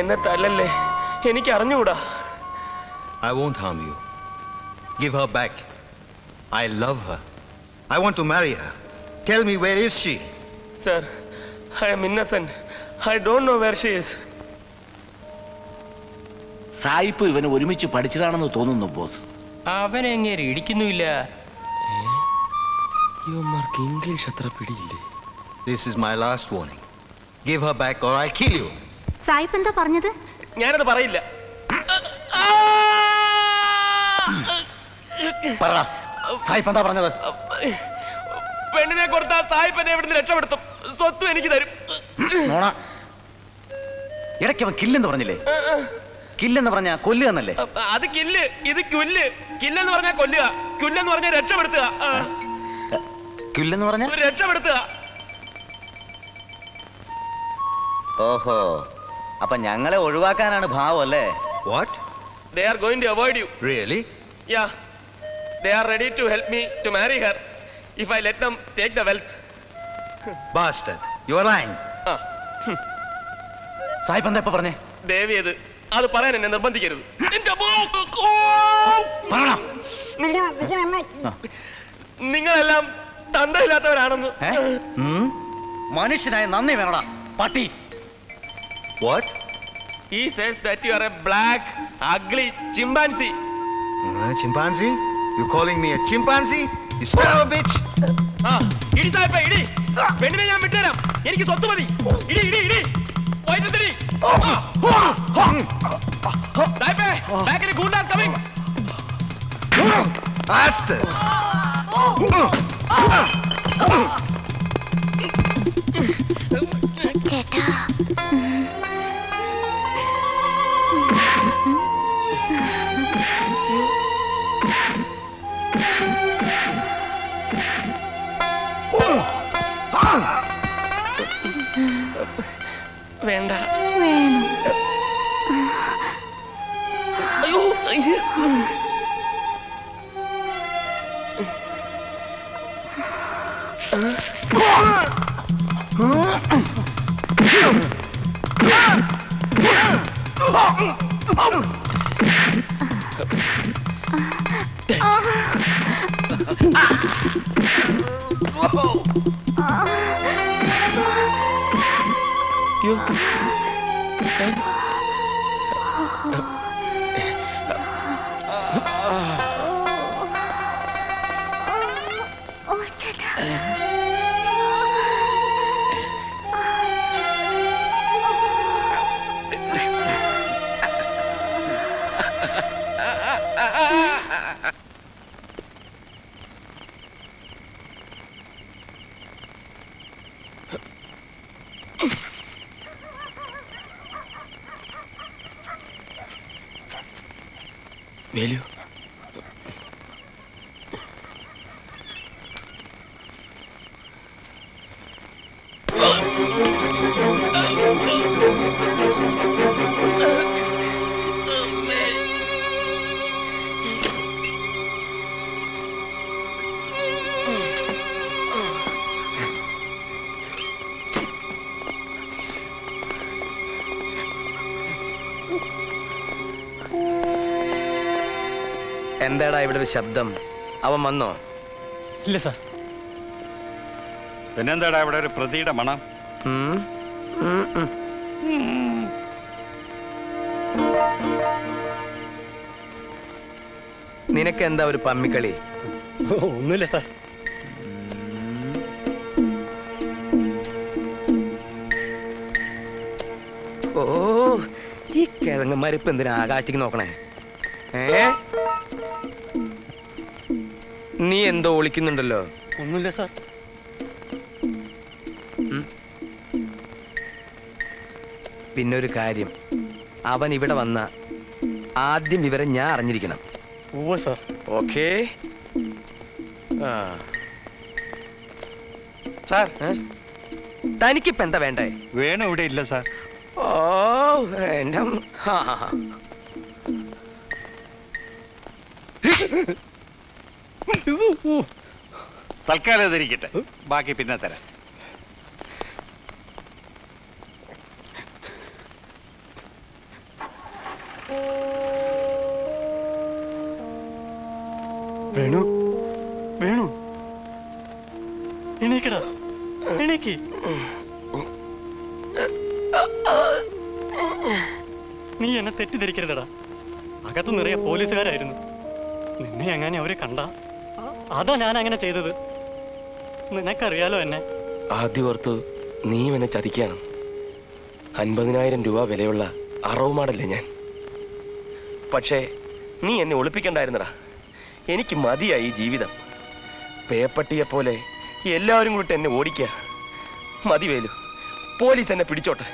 എന്നെ തല്ലല്ലേ എനിക്ക് അറിഞ്ഞുകൂടാ I won't harm you. Give her back. I love her. I want to marry her. Tell me, where is she? Sir I am innocent I don't know where she is സായിപ്പ് ഇവന് ഒരുമിച്ച് പഠിച്ചതാണെന്ന് തോന്നുന്നു boss അവനെങ്ങനെ ഇടിക്കുന്നുമില്ല യുവന്മാർക്ക് English അത്ര പിടിയില്ലേ This is my last warning. Give her back or I'll kill you. സായിപ്പ് എന്താ പറഞ്ഞത്? ഞാനത് പറയില്ല. പറ. സായിപ്പ് എന്താ പറഞ്ഞത്? പെണ്ണിനെ കൊടുത്ത സായിപ്പനെ എന്നെ ഇവിടുന്ന് രക്ഷപ്പെടുത്തും. സ്വത്തും എനിക്ക് തരും. നോണ ഇടയ്ക്ക് അവൻ കില്ലെന്ന് പറഞ്ഞില്ലേ? കില്ലെന്ന് പറഞ്ഞ കൊല്ലുക എന്നല്ലേ? അത് കില്ല്. ഇത് കുല്ല്. കില്ലെന്ന് പറഞ്ഞാ കൊല്ലുക. കുല്ലെന്ന് പറഞ്ഞ രക്ഷപ്പെടുത്തുക. കില്ലെന്ന് പറഞ്ഞ? രക്ഷപ്പെടുത്തുക. ഓഹോ. അപ്പൊ ഞങ്ങളെ ഒഴിവാക്കാനാണ് ഭാവം അല്ലേ what They are going to avoid you. Really? Yeah. They are ready to help me to marry her if I let them take the wealth. Bastard. You are lying. സായിപ്പ് എന്താ ഇപ്പൊ പറഞ്ഞേ ദേവിയത് അത് പറയാൻ എന്നെ നിർബന്ധിക്കരുത് നിങ്ങളെല്ലാം തന്തയില്ലാത്തവരാണെന്ന് Hmm? മനുഷ്യനായ നന്ദി വേണടാ പട്ടി What? He says that you are a black, ugly chimpanzee. Uh, chimpanzee? You calling me a chimpanzee? You son of a bitch! ഇടി സാഹിബേ ഇടി പെണ്ണിനെ ഞാൻ വിട്ടുതരാം എനിക്ക് സ്വത്ത് മതി ഇടി ഇടി ഇടി വൈദ്യുതി സാഹിബേ ബാക്കിൽ ഗൂണ്ടാസ് കമ്മിങ് Bastard! ചേട്ടാ വേണ്ട വേണം അയ്യോ അയ്യേ. ഓ എന്താടാ ഇവിടെ ഒരു ശബ്ദം? അവൻ വന്നോ? ഇല്ല സാർ. പിന്നെന്താടാ ഇവിടെ ഒരു പ്രതിയുടെ മണം. നിനക്ക് എന്താ ഒരു പമ്മിക്കളി? ഒന്നുമില്ല സാർ. ഓ ഈ കിഴങ്ങന്മാരിപ്പോ എന്തിനാ ആകാശത്തേക്ക് നോക്കണേ? ഏ? നീ എന്തോ ഒളിക്കുന്നുണ്ടല്ലോ ഒന്നുമില്ല സാർ. പിന്നെ ഒരു കാര്യം. അവൻ ഇവിടെ വന്ന ആദ്യം വിവരം ഞാൻ അറിഞ്ഞിരിക്കണം. സാർ. ഓക്കേ. ആ. സാർ? തനിക്കിപ്പോ എന്താ വേണ്ടേ? വേണു ഇവിടെ ഇല്ല സാർ. ഓ എന്റെ. തൽക്കാലം ധരിക്കട്ടെ ബാക്കി പിന്നെ തരാം. വേണു. വേണു. എണീക്കടാ. എണീക്ക്. നീ എന്നെ തെറ്റിദ്ധരിക്കരുതടാ. അകത്തു നിറയെ പോലീസുകാരായിരുന്നു. നിന്നെ എങ്ങനെ അവരെ കണ്ടാ? അതാ ഞാൻ അങ്ങനെ ചെയ്തത്? നിനക്കറിയാലോ എന്നെ. ആദ്യം ഓർത്ത് നീ എന്നെ ചതിക്കാണ്. അൻപതിനായിരം രൂപ വിലയുള്ള അറവുമാടല്ലേ ഞാൻ? പക്ഷേ നീ എന്നെ ഒളിപ്പിക്കണ്ടായിരുന്നടാ. എനിക്ക് മതിയായി ഈ ജീവിതം. പേപ്പട്ടിയെ പോലെ എല്ലാവരും കൂടി എന്നെ ഓടിക്കുക മതി വേലു പോലീസ് എന്നെ പിടിച്ചോട്ടെ.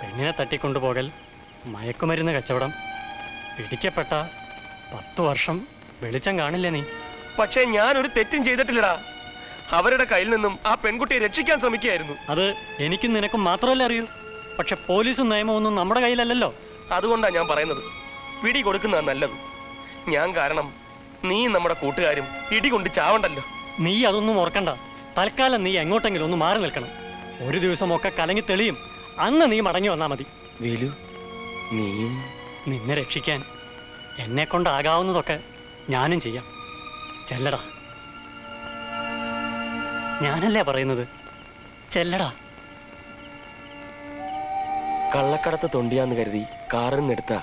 പെണ്ണിനെ തട്ടിക്കൊണ്ടുപോകൽ മയക്കുമരുന്ന് കച്ചവടം പിടിക്കപ്പെട്ട പത്തു വർഷം വെളിച്ചം കാണില്ലേ നീ? പക്ഷേ ഞാൻ ഒരു തെറ്റും ചെയ്തിട്ടില്ലടാ. അവരുടെ കയ്യിൽ നിന്നും ആ പെൺകുട്ടിയെ രക്ഷിക്കാൻ ശ്രമിക്കുകയായിരുന്നു. അത് എനിക്കും നിനക്കും മാത്രമല്ല അറിയൂ? പക്ഷെ പോലീസും നിയമവും ഒന്നും നമ്മുടെ കയ്യിലല്ലല്ലോ. അതുകൊണ്ടാണ് ഞാൻ പറയുന്നത്. പിടി കൊടുക്കുന്നതാ നല്ലത്. ഞാൻ കാരണം നീ നമ്മുടെ കൂട്ടുകാരും ഇടികൊണ്ട് ചാവണ്ടല്ലോ. നീ അതൊന്നും ഓർക്കണ്ട. തൽക്കാലം നീ എങ്ങോട്ടെങ്കിലും ഒന്ന് മാറി നിൽക്കണം. ഒരു ദിവസമൊക്കെ കലങ്ങി തെളിയും. അന്ന് നീ മടങ്ങി വന്നാ മതി. വേലു നീയും നിന്നെ രക്ഷിക്കാൻ എന്നെ കൊണ്ടാകാവുന്നതൊക്കെ ഞാനും ചെയ്യാം. ചെല്ലടാ. ഞാനല്ലേ പറയുന്നത്? ചെല്ലടാ. കള്ളക്കടത്ത് തൊണ്ടിയാന്ന് കരുതി കാറിൽ നിന്നെടുത്ത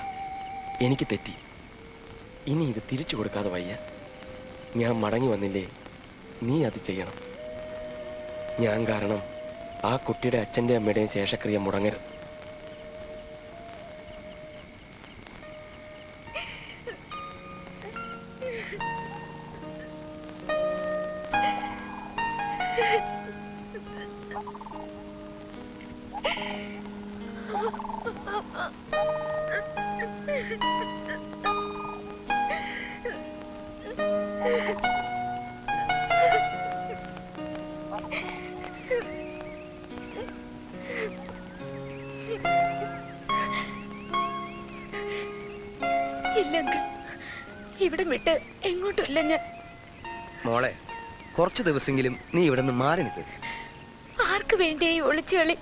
എനിക്ക് തെറ്റി. ഇനി ഇത് തിരിച്ചു കൊടുക്കാതെ വയ്യ. ഞാൻ മടങ്ങി വന്നില്ലേ നീ അത് ചെയ്യണം. ഞാൻ കാരണം ആ കുട്ടിയുടെ അച്ഛന്റെ അമ്മയുടെയും ശേഷക്രിയ മുടങ്ങരുത്. ഇല്ലെങ്കിൽ ഇവിടെ വിട്ട് എങ്ങോട്ടും ഇല്ല ഞാൻ. മോളെ കുറച്ച് ദിവസമെങ്കിലും നീ ഇവിടെ നിന്ന് മാറി നിൽക്കും. ആർക്ക് വേണ്ടിയേ ഒളിച്ചു ഒളിച്ചുകളി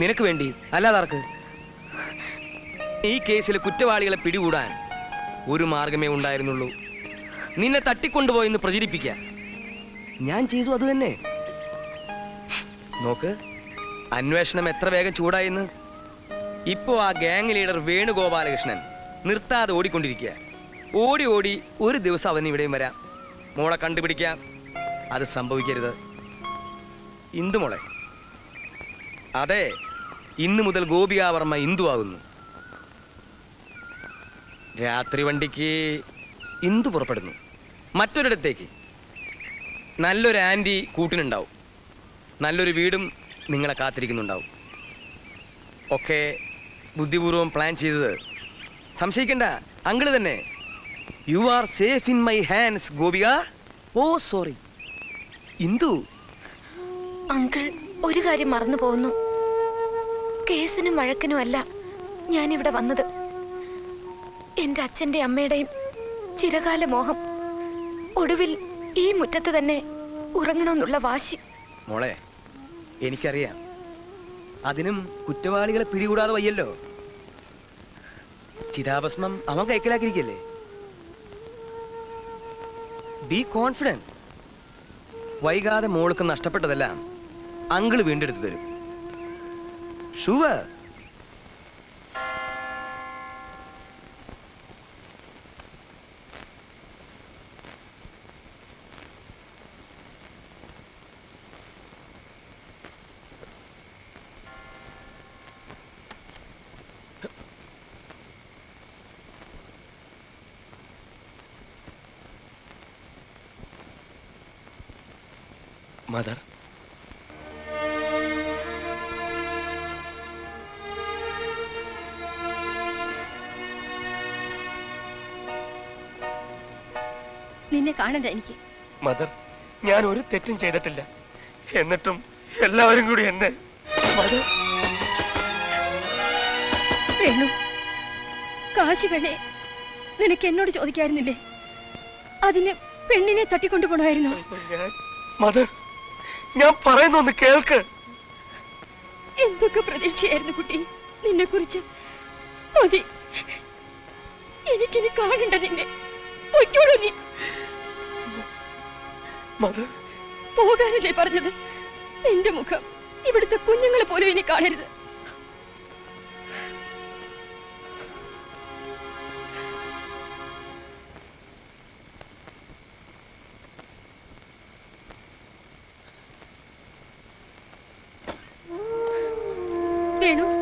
നിനക്ക് വേണ്ടി. അല്ലാതാർക്ക് ഈ കേസിലെ കുറ്റവാളികളെ പിടികൂടാൻ ഒരു മാർഗമേ ഉണ്ടായിരുന്നുള്ളൂ. നിന്നെ തട്ടിക്കൊണ്ടുപോയെന്ന് പ്രചരിപ്പിക്ക. ഞാൻ ചെയ്തു അത് തന്നെ. നോക്ക് അന്വേഷണം എത്ര വേഗം ചൂടായെന്ന് ഇപ്പോ ആ ഗാങ് ലീഡർ വേണുഗോപാലകൃഷ്ണൻ നിർത്താതെ ഓടിക്കൊണ്ടിരിക്കുക ഓടി ഓടി ഒരു ദിവസം അവൻ ഇവിടെയും വരാം. മോളെ കണ്ടുപിടിക്കാം. അത് സംഭവിക്കരുത്. ഇന്ദു മോളെ അതെ ഇന്നു മുതൽ ഗോപികാവർമ്മ ഇന്ദു ആകുന്നു. രാത്രി വണ്ടിക്ക് ഇന്ദു പുറപ്പെടുന്നു. മറ്റൊരിടത്തേക്ക്. നല്ലൊരു ആന്റി കൂട്ടിനുണ്ടാവും. നല്ലൊരു വീടും നിങ്ങളെ കാത്തിരിക്കുന്നുണ്ടാവും. ഒക്കെ ബുദ്ധിപൂർവം പ്ലാൻ ചെയ്തത്. സംശയിക്കണ്ട അങ്കിൾ തന്നെ. You are safe in my hands Gopika. Oh sorry Indu uncle ഒരു കാര്യം മറന്നു പോകുന്നു കേസിനും വഴക്കിനും അല്ല ഞാനിവിടെ വന്നത് എന്റെ അച്ഛന്റെ അമ്മയുടെയും ചിരകാല മോഹം ഒടുവിൽ ഈ മുറ്റത്ത് തന്നെ ഉറങ്ങണമെന്നുള്ള വാശി. മോളെ എനിക്കറിയാം. അതിനും കുറ്റവാളികളെ പിടികൂടാതെ വയ്യല്ലോ. ചിതാഭസ്മം അവൻ കൈക്കലാക്കിയിരിക്കല്ലേ? ബി കോൺഫിഡന്റ് വൈകാതെ മോൾക്ക് നഷ്ടപ്പെട്ടതെല്ലാം അങ്കിൾ വീണ്ടെടുത്തു തരും. ഷുവർ മദർ കാണണ്ട എനിക്ക്. മദർ ഞാൻ ഒരു തെറ്റും ചെയ്തിട്ടില്ല. എന്നിട്ടും എല്ലാവരും കൂടി എന്നെ മദർ. വേണു കാശ് നിനക്ക് എന്നോട് ചോദിക്കായിരുന്നില്ലേ? അതിന് പെണ്ണിനെ തട്ടിക്കൊണ്ടു പോണായിരുന്നു മദർ ഞാൻ പറയുന്നൊന്ന് കേൾക്ക്. എന്തൊക്കെ പ്രതീക്ഷയായിരുന്നു കുട്ടി നിന്നെ കുറിച്ച് മതി. എനിക്കിനി കാണണ്ട നിന്നെ. പൊയ്ക്കോളൂ നീ. പോകാനല്ലേ പറഞ്ഞത്? നിന്റെ മുഖം ഇവിടുത്തെ കുഞ്ഞുങ്ങളെ പോലും ഇനി കാണരുത്. വേണു